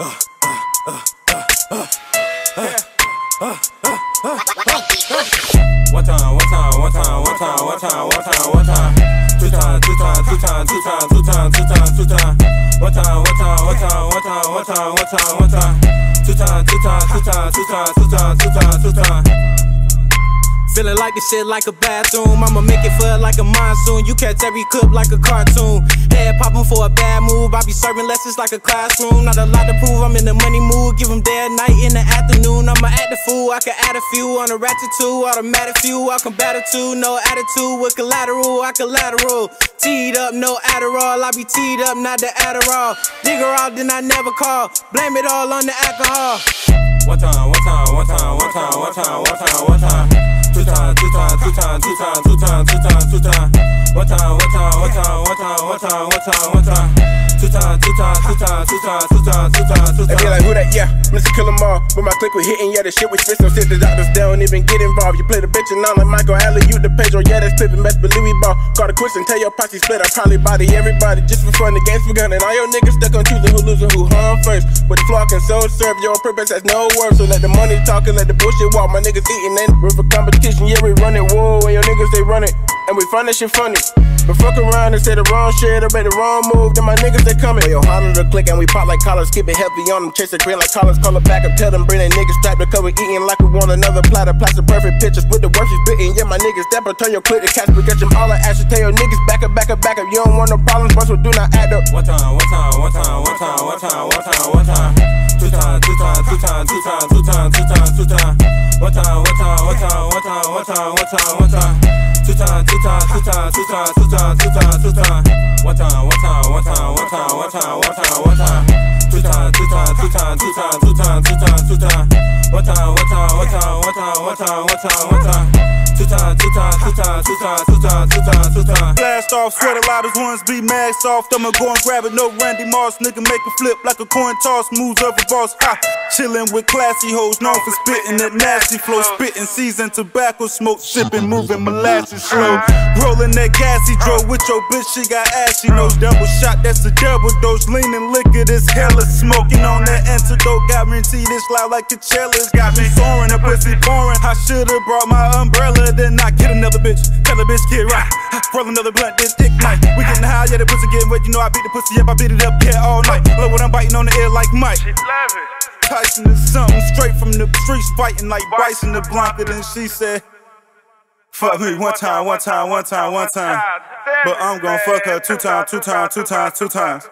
One time, one time, one time, one time, one time, one time, one time. Two times, two times, two times, two times, two times, two times, two times. One time, one time, one time, one time, one time, one time, one time. Two times, two times, two times, two times, two times, two times, two times. Feeling like this shit like a bathroom. I'ma make it feel like a monsoon. You catch every clip like a cartoon. Head popping for a bad move. I be serving lessons like a classroom. Not a lot to prove. I'm in the money mood. Give them day and night in the afternoon. I'm going to act the fool. I can add a few on a ratchet two. Automatic few. I combat a two. No attitude with collateral. I collateral. Teed up, no Adderall. I be teed up, not the Adderall. Digger out, then I never call. Blame it all on the alcohol. One time, one time, one time, one time, one time, one time, one time 出场！出场！出场！出场！出场！出场！出场！我唱！我唱！我唱！我唱！我唱！我唱！我唱！Times, two times, two times, two times, two times, two times, two. They be like, who that? Yeah, Mr. Kill 'em all. With my click, we hitting, yeah, the shit we spit. So sit the doctors, they don't even get involved. You play the bitch and I'm like Michael Allen, you the Pedro, yeah, that's flipping, best believe we ball. Call the quits and tell your posse split. I probably body everybody just for fun. The game's begun, and all your niggas stuck on choosing who losing, who hung first. But the flock can so serve your purpose has no worth. So let the money talk and let the bullshit walk. My niggas eating and river competition, yeah, we run it. Whoa, and your niggas they run it, and we find that shit funny. But fuck around and say the wrong shit I make the wrong move, then my niggas they coming. Yo, holler the click and we pop like collars, keep it heavy on them, chase the green like collars, call it back and tell them bring that niggas strap because we eating like we want another platter, plastic perfect pictures with the worst you spitting. Yeah, my niggas step or turn your clip to catch, we get them all like ashes. Tell your niggas back up, back up, back up. You don't want no problems, but so do not add up. One time, one time, one time, one time, one time, one time, one time. Two times, two times, two times, two Two times, two times, two times, two times, two times, two times. One time, one time, one time, one time, one time, one time, one time. Two times, two times, two times, two times, two times, two times, two times. One time, one time, one time, one time, one time, one time, one time. Two times, two times, two times, two times, two times, two times, two times. Blast off, ones be mad soft. I'ma go and grab it, no Randy Moss. Nigga make a flip like a coin toss, moves of a boss. Ha! Chillin' with classy hoes, known for spittin' that nasty flow. Spittin' seasoned tobacco smoke, sippin', moving molasses slow. Rollin' that gassy dro with your bitch, she got she knows double shot, that's a double dose. Leanin' liquor, this hella smoking on that antidote. Guarantee this loud like Coachella's got me soaring, a pussy pouring. I should've brought my umbrella, then I get another bitch. Tell a bitch, get right. Roll another blunt, this then ignite. We getting high, yeah, the pussy getting wet. You know I beat the pussy up, I beat it up, yeah, all night. Look what I'm biting on the air like Mike. She it. Tyson is something straight from the streets, fighting like Bryson the Blanca. Then she said, Fuck me one time, one time, one time, one time. But I'm gonna fuck her two times, two times, two times, two times.